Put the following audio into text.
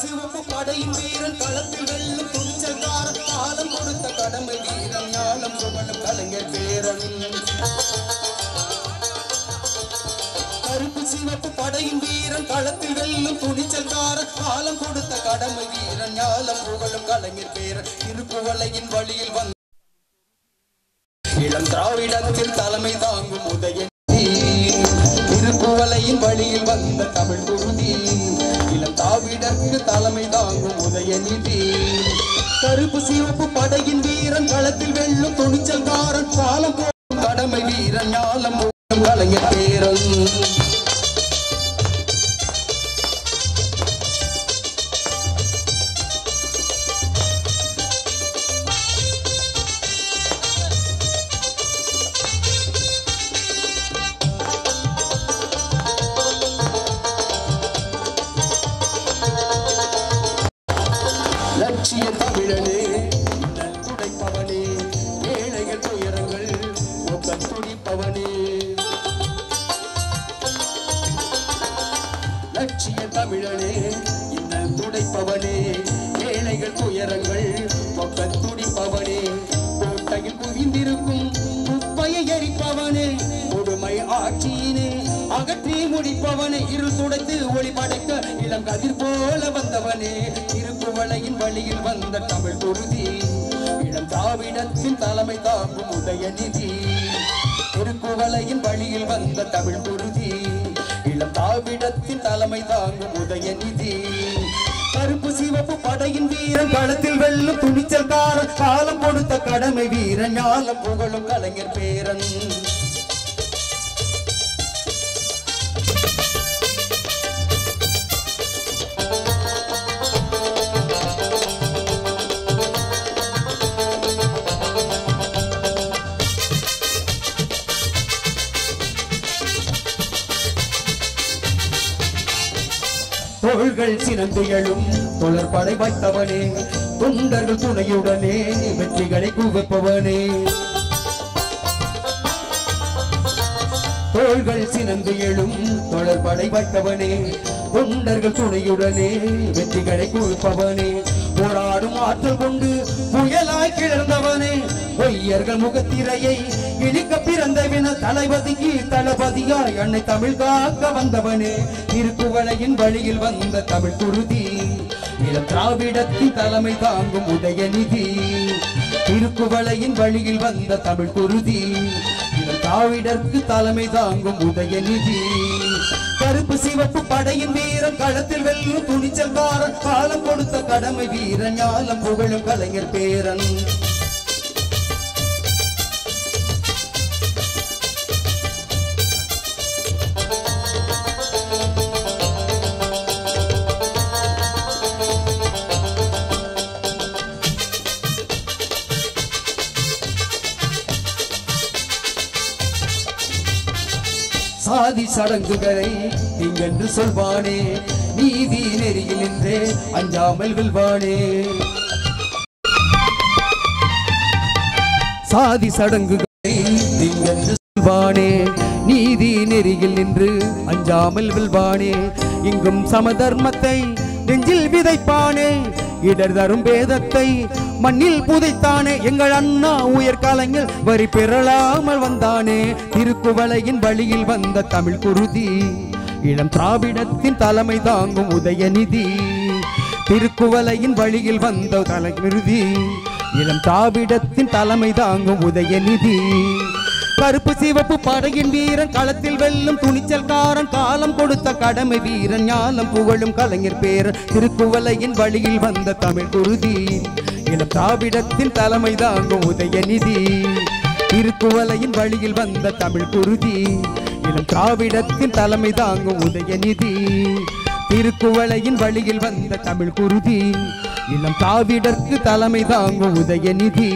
சிவப்பு படையும் வீரன் களத்தில் வெல்லும் துணிச்சல்கார காலம் கொடுத்த கடமை வீரன் ஞானம் புகழும் கலைஞர் பேரன். கருப்பு சிவப்பு படையும் வீரன் களத்தில் வெல்லும் துணிச்சல்கார காலம் கொடுத்த கடமை வீரன் ஞானம் புகழும் கலைஞர் பேரன். திருப்புவலையின் வழியில் வந்த இளம் திராவிடத்தில் தலைமை தாங்கும் உதயன். திருப்புவலையின் வழியில் வந்த தமிழ் குருதி இதற்கு தலைமை தாங்கும் உதயநிதி கருப்பு சிவப்பு படையின் வீரன் களத்தில் வெள்ளும் துணிச்சல்காரன் காலம் தமிழனே துடைப்பவனே ஏழைகள் துயரங்கள் ஒக்க துடிப்பவனே. லட்சிய தமிழனே இன்னல் துடைப்பவனே ஏழைகள் துயரங்கள் ஒக்க துடிப்பவனே. கோட்டையில் குவிந்திருக்கும் குப்பையை எரிப்பவனே கொடுமை ஆட்சியினே அகற்றி முடிப்பவனே. இரு துடைத்து ஒளி படைக்க இளம் கதிர் போல வந்தவனே. திருக்குவளையின் வழியில் வந்த தமிழ் குருதி இளம் திராவிடத்தின் தலைமை தாங்கும் உதயநிதி திருக்குவளையின் வழியில் வந்த தமிழ் குருதி இளம் திராவிடத்தின் தலைமை தாங்கும் உதயநிதி கருப்பு சிவப்பு படையின் வீரன் களத்தில் வெல்லும் துணிச்சல்காரன் காலம் கொடுத்த கடமை வீரன் ஞாலம் புகழும் கலைஞர் பேரன். தோள்கள் சிறந்து எழும். தொடர்படை வைத்தவனே தொண்டர்கள் துணையுடனே வெற்றிகளை குவிப்பவனே. தோள்கள் சினந்து எழும். தொடர்படை வைத்தவனே தொண்டர்கள் துணையுடனே வெற்றிகளை குவிப்பவனே. போராடும் ஆற்றல் கொண்டு புயலாய் கிளர்ந்தவனே. பொய்யர்கள் முகத்திரையை பிறந்த வின தளபதிக்கு தளபதியாய் அன்னை தமிழ் காக்க வந்தவனே. திருக்குவளையின் வழியில் வந்த தமிழ் குருதி இளம் திராவிடத்தின் தலைமை தாங்கும் உதயநிதி திருக்குவளையின் வழியில் வந்த தமிழ் குருதி இளம் திராவிடற்கு தலைமை தாங்கும் உதயநிதி கருப்பு சிவப்பு படையின் வீரன் களத்தில் வெல்லும் துணிச்சல் காலம் கொடுத்த கடமை வீரன் ஞாலம் புகழும் கலைஞர் பேரன். சாதி சடங்குகளை நீங்கென்று சொல்வானே. நீதி நெறியில் நின்றே அஞ்சாமல் வெல்வானே. சாதி சடங்குகளை நீங்கென்று சொல்வானே. நீதி நெறியில் நின்று அஞ்சாமல் வெல்வானே. இங்கும் சமதர்மத்தை நெஞ்சில் விதைப்பானே. இடர் தரும் பேதத்தை மண்ணில் புதைத்தானே எங்கள் அண்ணா உயர் காலங்கள். வரி பெறலாமல் வந்தானே. திருக்குவளையின் வழியில் வந்த தமிழ் குருதி. இளம் திராவிடத்தின் தலைமை தாங்கும் உதயநிதி. திருக்குவளையின் வழியில் வந்த தலைமிருதி இளம் திராவிடத்தின் தலைமை தாங்கும் உதயநிதி. கருப்பு சிவப்பு படையின் வீரன் களத்தில் வெல்லும் துணிச்சல்காரன் காலம் கொடுத்த கடமை வீரன் ஞானம் புகழும் கலைஞர் பேரன். திருக்குவளையின் வழியில் வந்த தமிழ் குருதி. திராவிடத்தின் தலைமை தாங்கும் உதயநிதி திருக்குவலையின் வழியில் வந்த தமிழ் குருதி. இளம் திராவிடத்தின் தலைமை தாங்கும் உதயநிதி திருக்குவளையின் வழியில் வந்த தமிழ் குருதி. இளம் திராவிடற்கு தலைமை தாங்கும் உதயநிதி